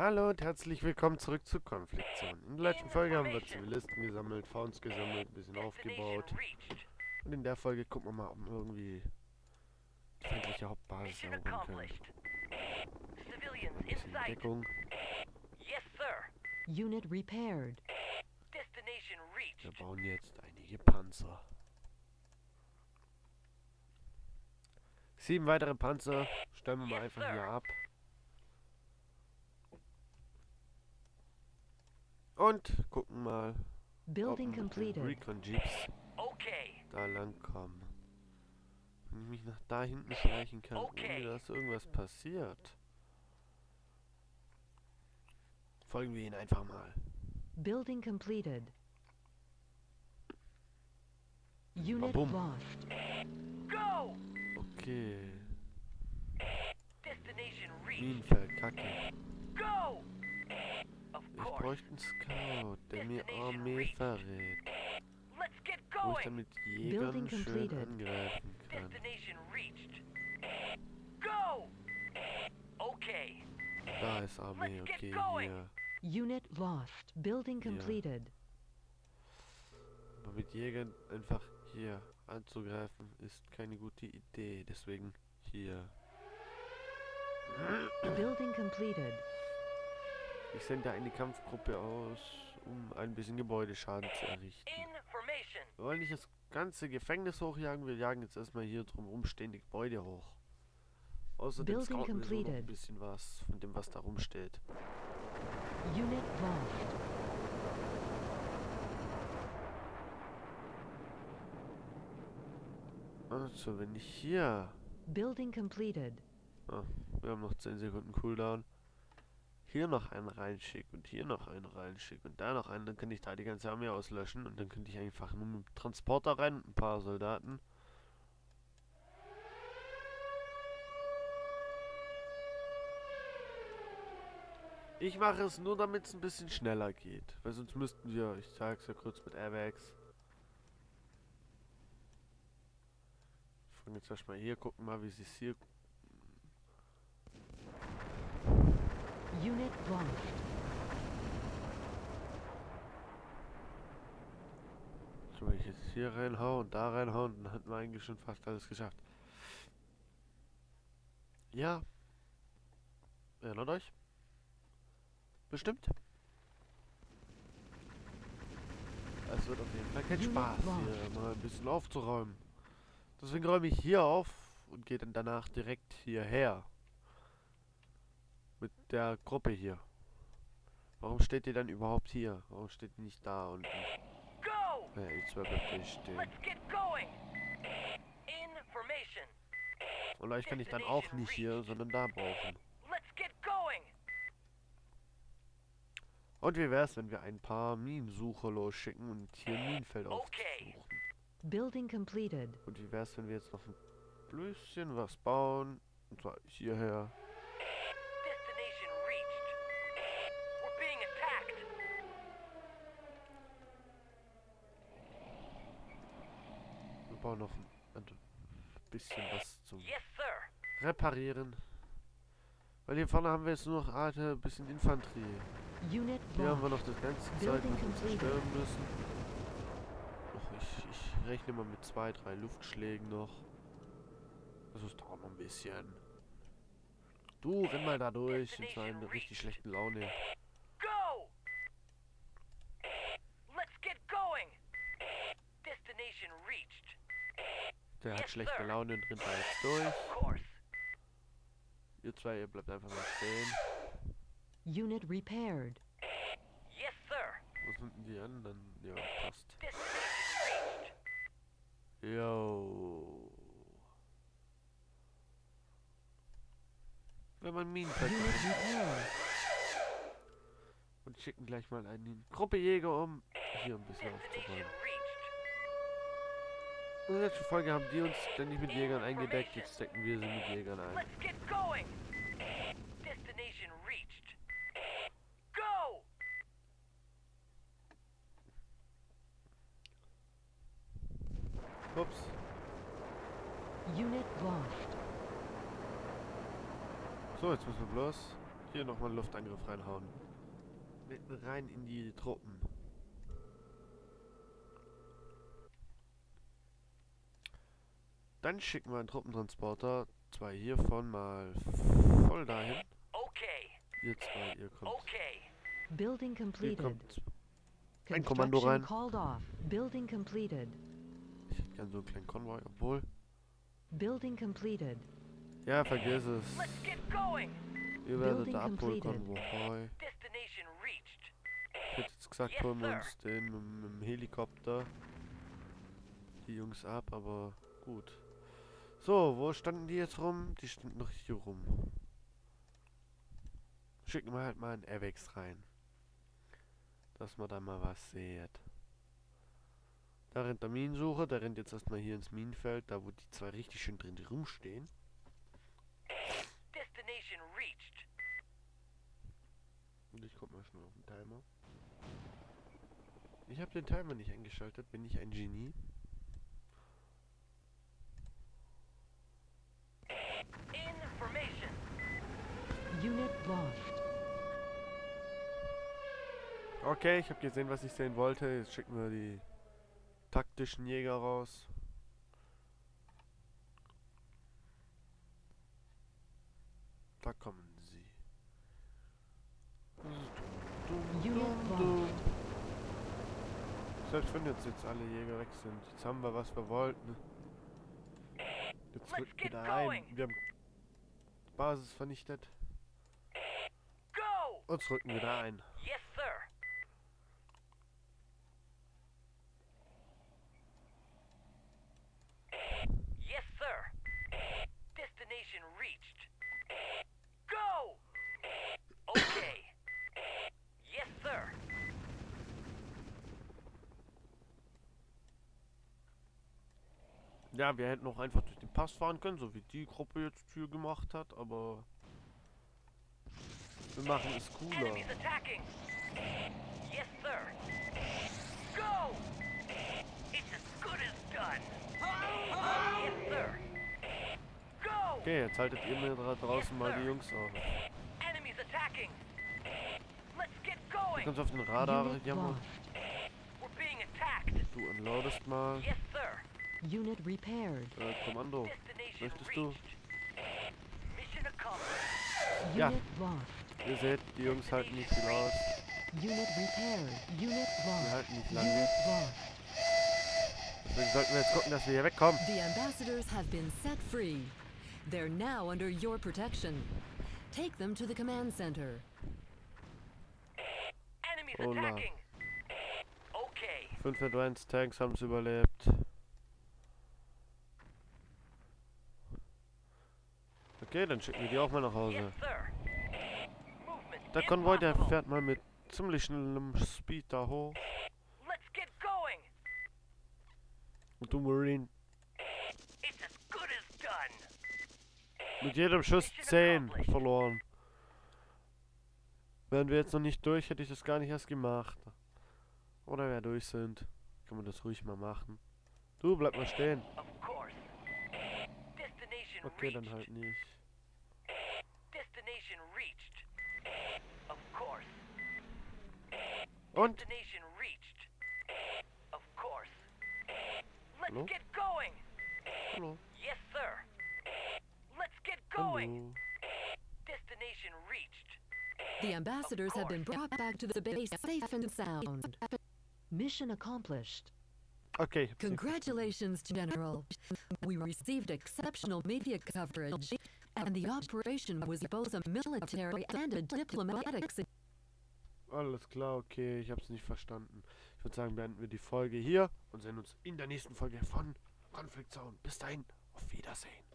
Hallo und herzlich willkommen zurück zu Konfliktzone. In der letzten Folge haben wir Zivilisten gesammelt, Founds gesammelt, ein bisschen aufgebaut. Und in der Folge gucken wir mal, ob wir irgendwie die feindliche Hauptbasis erobern können. Ein bisschen Deckung. Unit repaired. Wir bauen jetzt einige Panzer. Sieben weitere Panzer stellen wir mal einfach hier ab. Und gucken mal, ob Building wir mit den completed. Recon Jeeps Okay. da lang kommen. Wenn ich mich nach da hinten schleichen kann, Okay. ohne dass irgendwas passiert. Folgen wir ihn einfach mal. Building completed. Unit lost. Go! Okay. Destination reached. Minenfeld, Kacke. Go! Ich bräuchte einen Scout, der mir Armee verrät. Let's get Wo ich dann going. mit Jägern schön angreifen kann. Da ist Armee, okay, hier. Unit lost. Building Ja. completed. Aber mit Jägern einfach hier anzugreifen, ist keine gute Idee. Deswegen hier. Building completed. Ich sende eine Kampfgruppe aus, um ein bisschen Gebäudeschaden zu errichten. Information. Wir wollen nicht das ganze Gefängnis hochjagen, wir jagen jetzt erstmal hier drumherum stehende Gebäude hoch. Außerdem Building scouten wir so noch ein bisschen was von dem, was da rumsteht. Unit. Also, wenn ich hier... Building completed. Ah, wir haben noch 10 Sekunden Cooldown. Hier noch einen reinschicke und hier noch einen reinschicke und da noch einen, dann kann ich da die ganze Armee auslöschen und dann könnte ich einfach nur mit Transporter rein ein paar Soldaten. Ich mache es nur, damit es ein bisschen schneller geht, weil sonst müssten wir, ich sag's ja kurz mit Airbags. Ich fange jetzt erstmal hier, gucken mal, wie es sich hier Unit lost. So, wenn ich jetzt hier reinhau und da reinhau, dann hatten wir eigentlich schon fast alles geschafft. Ja. Erinnert euch? Bestimmt. Es wird auf jeden Fall kein Spaß, hier mal ein bisschen aufzuräumen. Deswegen räume ich hier auf und gehe dann danach direkt hierher. Mit der Gruppe hier. Warum steht ihr dann überhaupt hier? Warum steht ihr nicht da unten? Go! Ja, zwei bleibt hier stehen. Let's get going. Information. Und euch kann ich dann auch nicht hier, sondern da brauchen. Let's get going. Und wie wär's, wenn wir ein paar Minensucher losschicken und hier ein Minenfeld Okay. aufsuchen? Building completed. Und wie wär's, wenn wir jetzt noch ein bisschen was bauen? Und zwar hierher. Destination reached. We're being attacked. Wir bauen noch ein, bisschen was zum. Reparieren. Weil hier vorne haben wir jetzt nur noch Arte, ein bisschen Infanterie. Unit Hier haben wir noch das ganze Zeug, Building was wir completed. zerstören müssen. Och, ich, ich rechne mal mit zwei, drei Luftschlägen noch. Das ist dauert noch ein bisschen. Du, renn mal da durch in so einer richtig schlechten Laune. Go! Let's get going. Destination reached. Der hat schlechte. Laune und rennt da jetzt durch. Ihr zwei, ihr bleibt einfach mal stehen. Unit repaired. Yes, sir. Wo sind denn die anderen? Ja, passt. Yo. Wenn man Minenfeld und schicken gleich mal eine Gruppe Jäger um, hier ein bisschen aufzuräumen. In der letzten Folge haben die uns ständig mit Jägern eingedeckt, jetzt decken wir sie mit Jägern ein. Ups. Unit. So, jetzt müssen wir bloß Hier nochmal einen Luftangriff reinhauen. Mitten rein in die Truppen. Dann schicken wir einen Truppentransporter. Zwei hiervon mal voll dahin. Okay. Ihr zwei, ihr kommt. Okay. Building Hier completed. kommt. ein Kommando rein. Building completed. Ich hätte gern so einen kleinen Konvoi, obwohl. Building completed. Ja, vergiss es. Let's get going. Ihr werdet. Destination Abholkonvoi. reached. Ich hätte jetzt gesagt, Yes, holen wir uns den mit, mit dem Helikopter. Die Jungs ab, aber gut. So, wo standen die jetzt rum? Die standen noch hier rum. Schicken wir halt mal einen Avex rein. Dass man da mal was seht. Da rennt der Minensucher, der rennt jetzt erstmal hier ins Minenfeld, da wo die zwei richtig schön drin rumstehen. Destination reached. Und ich guck mal schnell auf den Timer. Ich habe den Timer nicht eingeschaltet, bin ich ein Genie? Unit lost. Okay, ich habe gesehen, was ich sehen wollte. Jetzt schicken wir die taktischen Jäger raus. Da kommen sie. Selbst wenn jetzt, jetzt alle Jäger weg sind. Jetzt haben wir, was wir wollten. Jetzt rücken wir da ein. going. Wir haben die Basis vernichtet. Uns rücken wir da ein. Yes, sir. Yes, sir. Destination reached. Go. Okay. Yes, sir. Ja, wir hätten auch einfach durch den Pass fahren können, so wie die Gruppe jetzt hier gemacht hat, aber wir machen es cooler. Yes, sir. Go. It's as good as done. Yes, sir. Go. Okay, jetzt haltet ihr mir da draußen mal die Jungs auf. Enemies attacking. Let's get going. kannst auf den Radar jammer. We're being attacked. Du unloadest mal. Yes, sir. Unit repaired. Äh, Kommando. Möchtest du? Mission accomplished. Ja. Unit lost. Ihr seht, die Jungs halten nicht viel aus. Unit repaired. Unit Wir halten nicht lange. Deswegen sollten wir jetzt gucken, dass wir hier wegkommen. The ambassadors have been set free. They're now under your protection. Take them to the command center. Enemies Hola. attacking. Okay. Fünf Advanced Tanks haben es überlebt. Okay, dann schicken wir die auch mal nach Hause. Yes, sir. Der Konvoi, der fährt mal mit ziemlich schnellem Speed da hoch. Let's get going. Und du Marine mit jedem Schuss 10 verloren. Wären wir jetzt noch nicht durch, hätte ich das gar nicht erst gemacht. Oder wir durch sind, kann man das ruhig mal machen. Du, bleib mal stehen. Okay, dann halt nicht. Destination reached. Und? Destination reached. Of course. Let's Hallo? get going. Hallo. Yes, sir. Let's get going. Hallo. Destination reached. The ambassadors have been brought back to the base safe and sound. Mission accomplished. Okay. ich hab Congratulations, General. We received exceptional media coverage, and the operation was both a military and a diplomatic success. Alles klar, okay, ich hab's nicht verstanden. Ich würde sagen, beenden wir die Folge hier und sehen uns in der nächsten Folge von Konflikt Zone. Bis dahin, auf Wiedersehen.